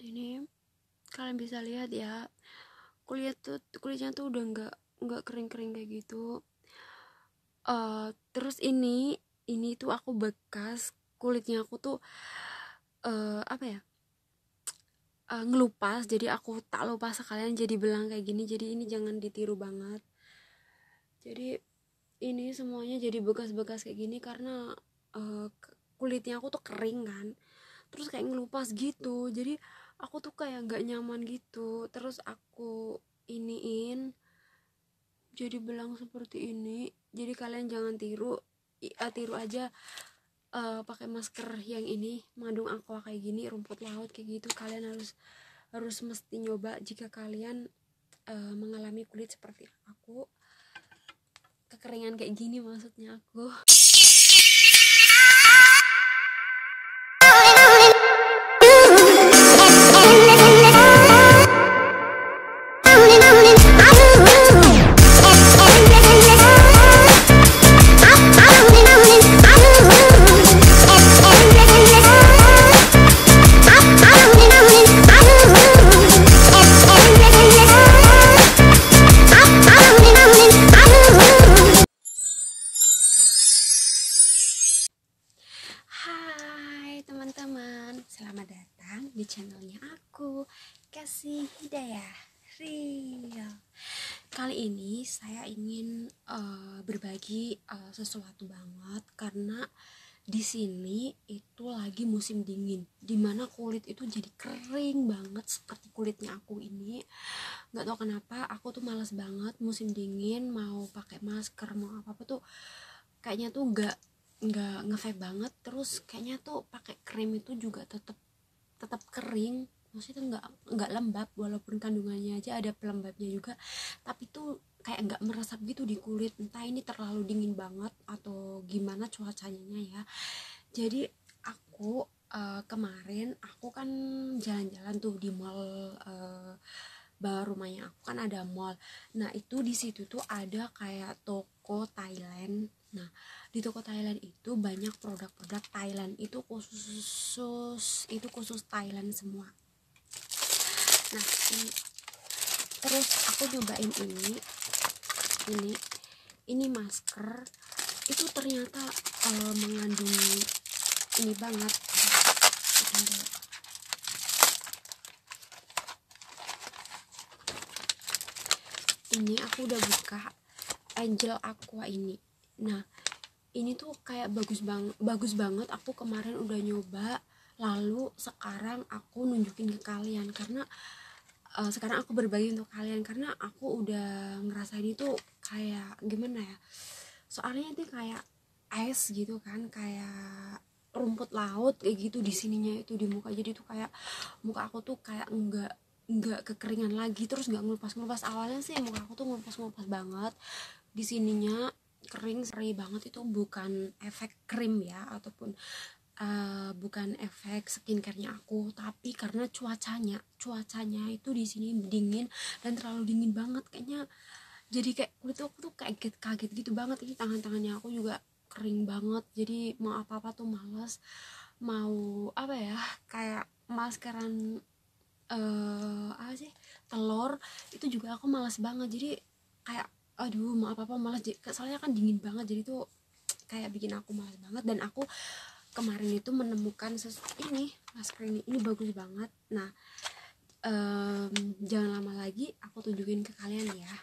ini kalian bisa lihat ya kulit tuh kulitnya tuh udah nggak nggak kering-kering kayak gitu. Uh, terus ini ini tuh aku bekas kulitnya aku tuh uh, apa ya uh, ngelupas. Jadi aku tak lupa sekalian jadi belang kayak gini. Jadi ini jangan ditiru banget. Jadi ini semuanya jadi bekas-bekas kayak gini karena uh, kulitnya aku tuh kering kan terus kayak ngelupas gitu. Jadi aku tuh kayak nggak nyaman gitu. Terus aku iniin jadi belang seperti ini jadi kalian jangan tiru uh, tiru aja uh, pakai masker yang ini mandung aqua kayak gini rumput laut kayak gitu. Kalian harus harus mesti nyoba jika kalian uh, mengalami kulit seperti aku. Kekeringan kayak gini maksudnya aku channelnya aku kasih hidayah real kali ini saya ingin uh, berbagi uh, sesuatu banget karena di sini itu lagi musim dingin di mana kulit itu jadi kering banget seperti kulitnya aku ini. Nggak tahu kenapa aku tuh males banget musim dingin mau pakai masker mau apa apa tuh kayaknya tuh nggak nggak ngevape banget terus kayaknya tuh pakai krim itu juga tetap tetap kering. Maksudnya nggak nggak lembab walaupun kandungannya aja ada pelembabnya juga tapi tuh kayak nggak meresap gitu di kulit. Entah ini terlalu dingin banget atau gimana cuacanya ya. Jadi aku uh, kemarin aku kan jalan-jalan tuh di mall uh, bawah rumahnya aku kan ada mall. Nah itu di situ tuh ada kayak toko Thailand. Nah di toko Thailand itu banyak produk-produk Thailand. Itu khusus itu khusus Thailand semua. Nah ini. Terus aku nyobain ini. Ini. Ini masker. Itu ternyata uh, mengandung ini banget ini aku udah buka Angel Aqua ini. Nah ini tuh kayak bagus bang bagus banget. Aku kemarin udah nyoba lalu sekarang aku nunjukin ke kalian. Karena uh, sekarang aku berbagi untuk kalian. Karena aku udah ngerasain itu kayak gimana ya? Soalnya itu kayak es gitu kan kayak rumput laut kayak gitu di sininya itu di muka. Jadi tuh kayak muka aku tuh kayak enggak enggak kekeringan lagi terus nggak ngelupas ngelupas awalnya sih muka aku tuh ngelupas ngelupas banget. Di sininya kering seri banget itu bukan efek krim ya ataupun uh, bukan efek skincarenya aku tapi karena cuacanya. Cuacanya itu di sini dingin dan terlalu dingin banget. Kayaknya jadi kayak kulit aku tuh kaget kaget gitu banget. Ini tangan tangannya aku juga kering banget. Jadi mau apa apa tuh males. Mau apa ya kayak maskeran sih telur itu juga aku males banget. Jadi kayak aduh mau apa apa malah soalnya kan dingin banget jadi tuh kayak bikin aku malas banget. Dan aku kemarin itu menemukan ini masker ini ini bagus banget. Nah um, jangan lama lagi aku tunjukin ke kalian ya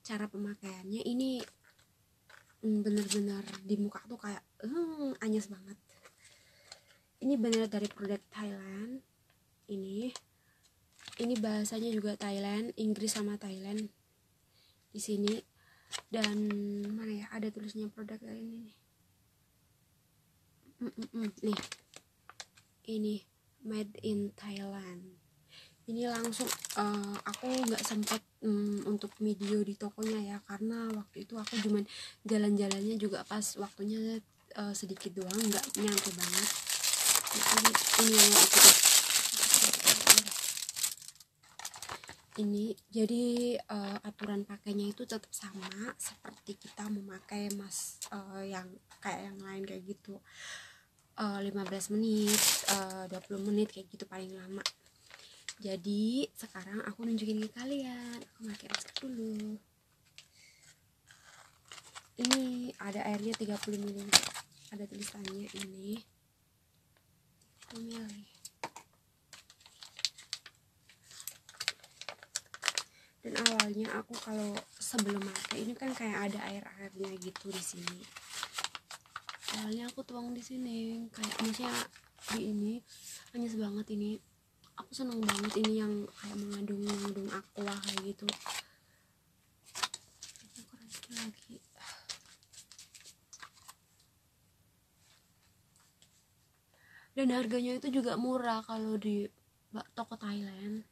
cara pemakaiannya. Ini mm, bener-bener di muka tuh kayak hmm, anyes banget. Ini bener dari produk Thailand ini bahasanya juga Thailand Inggris sama Thailand. Di sini. Dan mana ya ada tulisnya produk ini nih. Mm -mm -mm. nih. Ini made in Thailand. Ini langsung uh, aku nggak sempat um, untuk video di tokonya ya karena waktu itu aku cuman jalan-jalannya juga pas waktunya uh, sedikit doang nggak nyampe banget. Nah, ini ini yang aku ini jadi uh, aturan pakainya itu tetap sama seperti kita memakai mas uh, yang kayak yang lain kayak gitu. Uh, 15 menit uh, 20 menit kayak gitu paling lama. Jadi sekarang aku nunjukin ke kalian. Aku pakai masker dulu. Ini ada airnya 30 ml ada tulisannya ini. 30 ml dan awalnya aku kalau sebelum pakai ini kan kayak ada air airnya gitu di sini. Awalnya aku tuang di sini kayak maksudnya di ini hanya banget ini. Aku seneng banget ini yang kayak mengandung mengandung aqua kayak gitu. Lagi. Dan harganya itu juga murah kalau di toko Thailand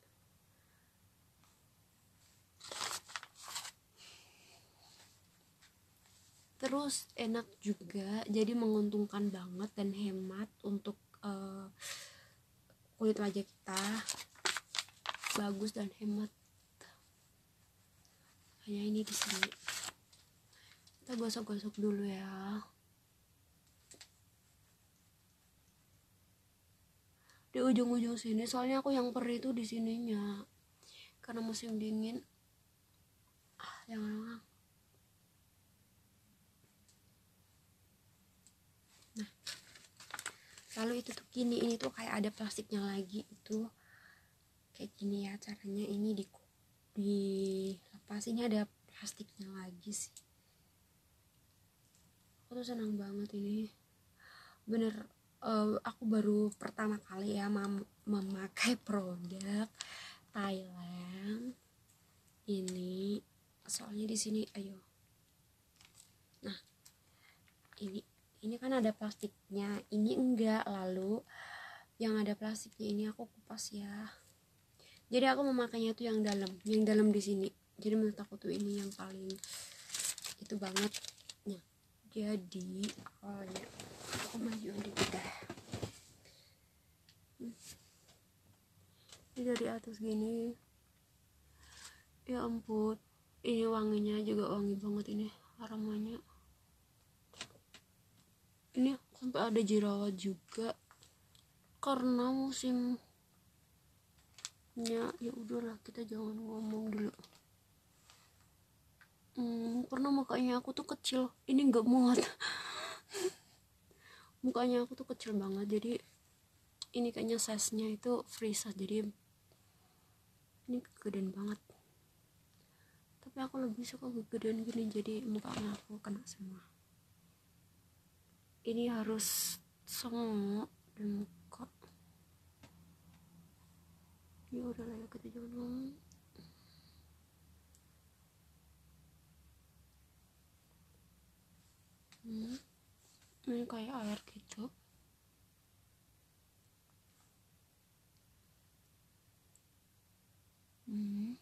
terus enak juga. Jadi menguntungkan banget dan hemat untuk uh, kulit wajah kita. Bagus dan hemat. Hanya ini di sini. Kita gosok-gosok dulu ya. Di ujung-ujung sini soalnya aku yang perih itu di sininya. Karena musim dingin. Ah jangan lalu itu tuh gini ini tuh kayak ada plastiknya lagi itu. Kayak gini ya caranya ini di lepas ini ada plastiknya lagi sih. Aku tuh senang banget ini. Bener uh, aku baru pertama kali ya mem memakai produk Thailand ini. Soalnya di sini ayo. Nah ini ini kan ada plastiknya ini enggak lalu yang ada plastiknya ini aku kupas ya. Jadi aku memakainya tuh yang dalam yang dalam di sini. Jadi menurut aku tuh ini yang paling itu banget. Nah jadi awalnya aku maju dikit dah hmm. ini dari atas gini. Ya ampun ini wanginya juga wangi banget ini aromanya ini sampai ada jerawat juga. Karena musimnya ya udahlah kita jangan ngomong dulu. Hmm, pernah mukanya aku tuh kecil. Ini nggak muat. Mukanya aku tuh kecil banget jadi ini kayaknya size nya itu free size jadi ini kegedean banget. Tapi aku lebih suka kegedean gini jadi mukanya aku kena semua ini harus semua dan muka. Ya udahlah ya kita jangan ngomong hmm ini kayak air gitu. Hmm.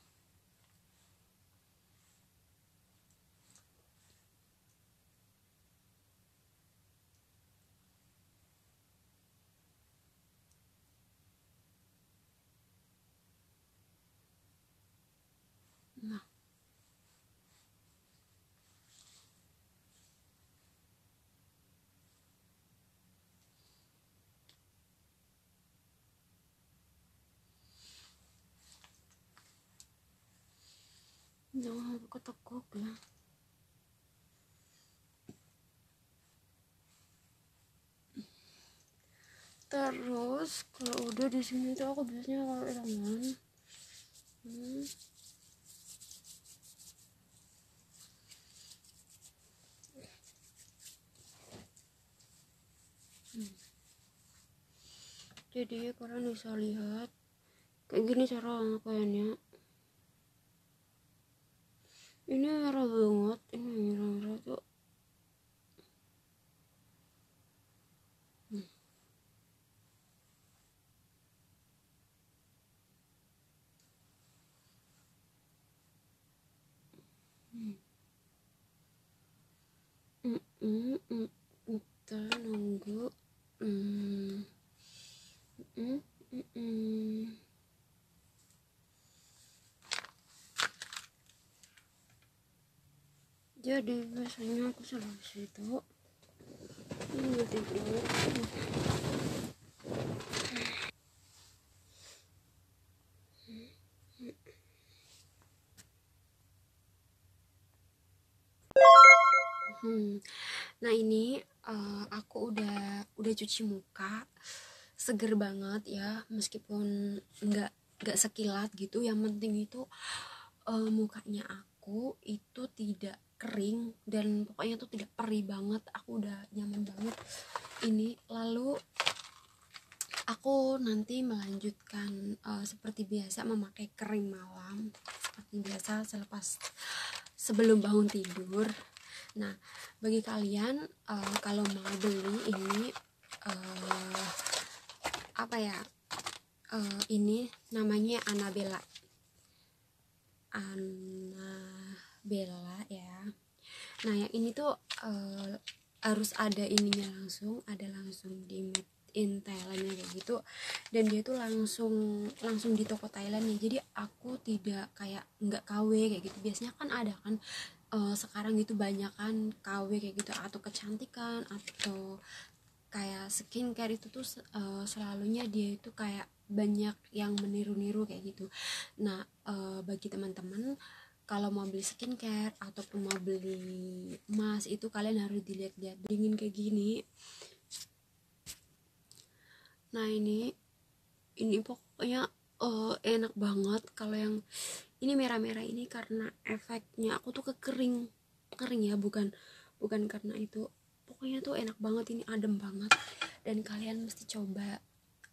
nah jangan buka tekuk ya terus kalau udah di sini tuh aku biasanya kalau tangan hmm. Hmm. jadi kalian bisa lihat kayak gini cara ngakainya ini merah banget ini merah-merah tuh hmm. Hmm. Hmm, hmm, kita nunggu hmm. Hmm, hmm, Iya jadi biasanya aku selalu situ ini tidur. Hmm. Nah ini uh, aku udah udah cuci muka. Seger banget ya meskipun nggak nggak sekilat gitu. Yang penting itu uh, mukanya aku itu tidak kering dan pokoknya tuh tidak perih banget. Aku udah nyaman banget. Ini lalu aku nanti melanjutkan uh, seperti biasa memakai krim malam. Seperti biasa selepas sebelum bangun tidur. Nah bagi kalian uh, kalau mau beli ini uh, apa ya uh, ini namanya Annabella Annabella ya nah yang ini tuh uh, harus ada ininya langsung ada langsung di made in Thailandnya kayak gitu. Dan dia tuh langsung langsung di toko Thailand ya jadi aku tidak kayak nggak KW kayak gitu. Biasanya kan ada kan uh, sekarang itu banyak kan KW kayak gitu. Atau kecantikan atau kayak skincare itu tuh uh, selalunya dia itu kayak banyak yang meniru-niru kayak gitu. Nah uh, bagi teman-teman kalau mau beli skincare ataupun mau beli emas itu kalian harus dilihat-lihat. Dingin kayak gini. Nah ini ini pokoknya uh, enak banget. Kalau yang ini merah-merah ini karena efeknya aku tuh kekering. Kering ya bukan bukan karena itu. Pokoknya tuh enak banget ini adem banget. Dan kalian mesti coba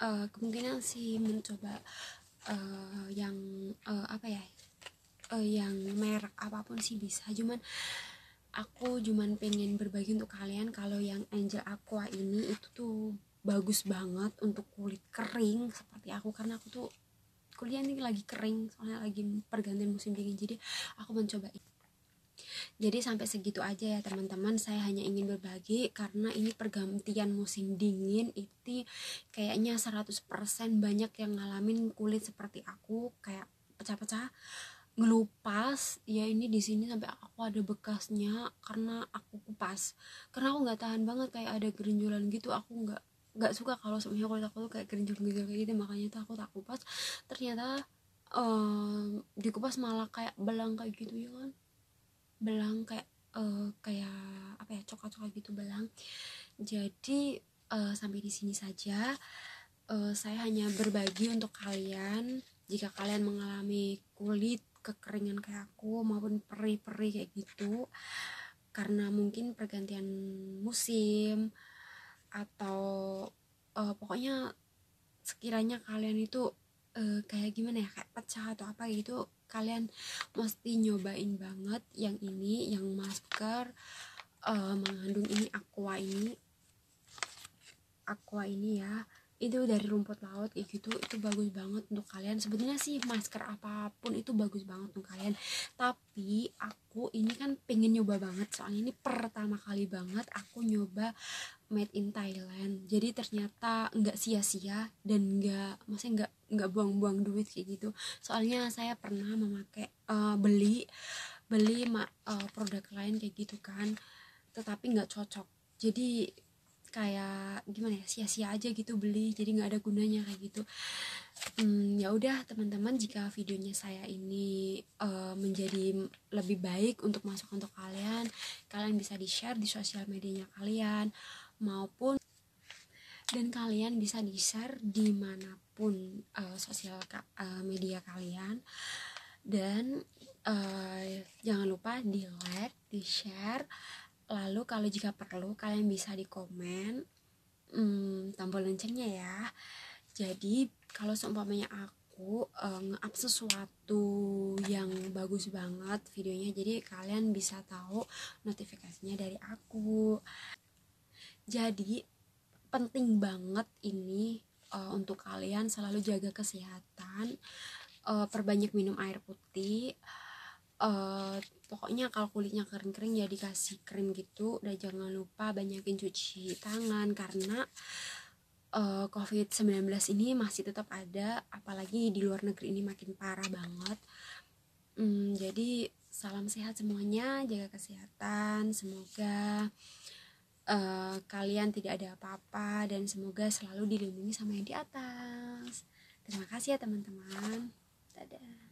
uh, kemungkinan sih mencoba uh, yang uh, apa ya uh, yang merek apa pun sih bisa. Cuman aku cuman pengen berbagi untuk kalian kalau yang Angel Aqua ini itu tuh bagus banget untuk kulit kering seperti aku karena aku tuh kuliah ini lagi kering soalnya lagi pergantian musim dingin jadi aku mencoba jadi sampai segitu aja ya teman-teman. Saya hanya ingin berbagi karena ini pergantian musim dingin itu kayaknya 100% banyak yang ngalamin kulit seperti aku kayak pecah-pecah ngelupas ya ini di sini sampai aku ada bekasnya karena aku kupas. Karena aku nggak tahan banget kayak ada gerinjulan gitu. Aku nggak nggak suka kalau semuanya kulit aku tuh kayak gerinjul-gerinjul kayak gitu. Makanya tuh aku tak kupas. Ternyata um, dikupas malah kayak belang kayak gitu ya kan? Belang kayak uh, kayak apa ya coklat-coklat gitu belang. Jadi uh, sampai di sini saja. Uh, saya hanya berbagi untuk kalian. Jika kalian mengalami kulit kekeringan kayak aku maupun peri-peri kayak gitu. Karena mungkin pergantian musim atau uh, pokoknya sekiranya kalian itu uh, kayak gimana ya kayak pecah atau apa gitu kalian mesti nyobain banget yang ini yang masker uh, mengandung ini aqua ini. Aqua ini ya itu dari rumput laut kayak gitu itu bagus banget untuk kalian. Sebenarnya sih masker apa pun itu bagus banget untuk kalian. Tapi aku ini kan pengen nyoba banget soalnya ini pertama kali banget aku nyoba made in Thailand. Jadi ternyata nggak sia-sia dan nggak maksudnya nggak nggak buang-buang duit kayak gitu. Soalnya saya pernah memakai uh, beli beli uh, produk lain kayak gitu kan tetapi nggak cocok. Jadi kayak gimana ya sia-sia aja gitu beli jadi nggak ada gunanya kayak gitu. Hmm, ya udah teman-teman jika videonya saya ini uh, menjadi lebih baik untuk masuk untuk kalian kalian bisa di share di sosial medianya kalian maupun dan kalian bisa di share di mana pun uh, sosial uh, media kalian. Dan uh, jangan lupa di like di share lalu kalau jika perlu kalian bisa di komen hmm, tombol loncengnya ya. Jadi kalau seumpamanya aku uh, nge-up sesuatu yang bagus banget videonya jadi kalian bisa tahu notifikasinya dari aku. Jadi penting banget ini uh, untuk kalian selalu jaga kesehatan uh, perbanyak minum air putih uh, pokoknya kalau kulitnya kering-kering ya dikasih krim gitu. Dan jangan lupa banyakin cuci tangan karena uh, eh, COVID-19 ini masih tetap ada. Apalagi di luar negeri ini makin parah banget. Hmm, jadi salam sehat semuanya. Jaga kesehatan. Semoga uh, kalian tidak ada apa-apa. Dan semoga selalu dilindungi sama yang di atas. Terima kasih ya teman-teman. Dadah